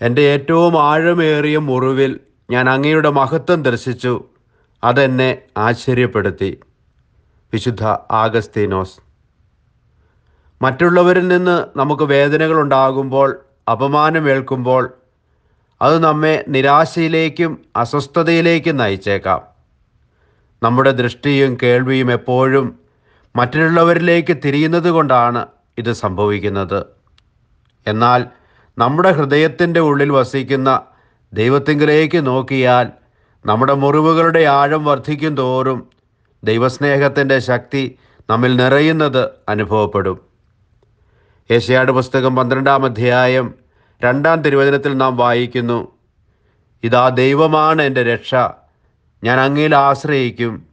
എന്റെ ഏറ്റവും ആഴമേറിയ മുറിവിൽ ഞാൻ അങ്ങയുടെ മഹത്വം ദർശിച്ചു. അതെന്നെ ആശ്ചര്യപ്പെടുത്തി. വിശുദ്ധ ആഗസ്തീനോസ് മറ്റുള്ളവരിൽ നിന്ന് നമുക്ക് വേദനകൾ ഉണ്ടാകുമ്പോൾ അപമാനമേൽക്കുമ്പോൾ അത് നമ്മെ നിരാശയിലേക്കും അസ്വസ്ഥതയിലേക്കും നയിച്ചേക്കാം. നമ്മുടെ ദൃഷ്ടിയും കേൾവിയും എപ്പോഴും മറ്റുള്ളവരിലേക്ക് തിരിയുന്നത് കൊണ്ടാണ് ഇത് സംഭവിക്കുന്നത്. എന്നാൽ നമ്മുടെ ഹൃദയത്തിന്റെ ഉള്ളിൽ വസിക്കുന്ന ദൈവത്തിങ്കിലേക്ക് നോക്കിയാൽ നമ്മുടെ മുറിവുകളുടെ ആഴം വർദ്ധിക്കും തോറും ദൈവസ്നേഹത്തിന്റെ ശക്തി നമ്മിൽ നിറയുന്നത് അനുഭവപ്പെടും. ഏഷ്യാട് പുസ്തകം പന്ത്രണ്ടാം അധ്യായം രണ്ടാം തിരുവചനത്തിൽ നാം വായിക്കുന്നു ഇതാ ദൈവമാണ് എന്റെ രക്ഷ. ഞാൻ അങ്ങയിൽ ആശ്രയിക്കും.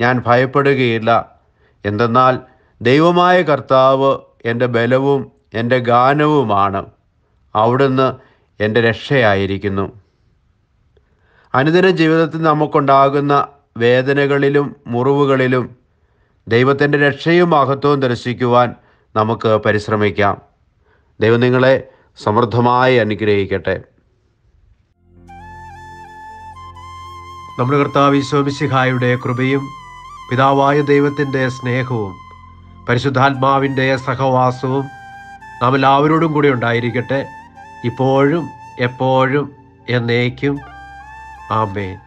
ഞാൻ ഭയപ്പെടുകയില്ല. എന്തെന്നാൽ ദൈവമായ കർത്താവ് എന്റെ ബലവും എന്റെ ഗാനവുമാണ്. അവിടുന്ന് എന്റെ രക്ഷയായിരിക്കുന്നു. അനുദിന ജീവിതത്തിൽ നമുക്കുണ്ടാകുന്ന വേദനകളിലും മുറിവുകളിലും ദൈവത്തിന്റെ രക്ഷയും മഹത്വവും ദർശിക്കുവാൻ നമുക്ക് പരിശ്രമിക്കാം. ദൈവം നിങ്ങളെ സമൃദ്ധമായി അനുഗ്രഹിക്കട്ടെ. നമ്മുടെ കർത്താവ് ഈശോമിശിഹായുടെ കൃപയും പിതാവായ ദൈവത്തിന്റെ സ്നേഹവും പരിശുദ്ധാത്മാവിന്റെ സഹവാസവും നാം എല്ലാവരോടും കൂടി ഉണ്ടായിരിക്കട്ടെ. ഇപ്പോഴും എപ്പോഴും എന്നേക്കും. ആമേൻ.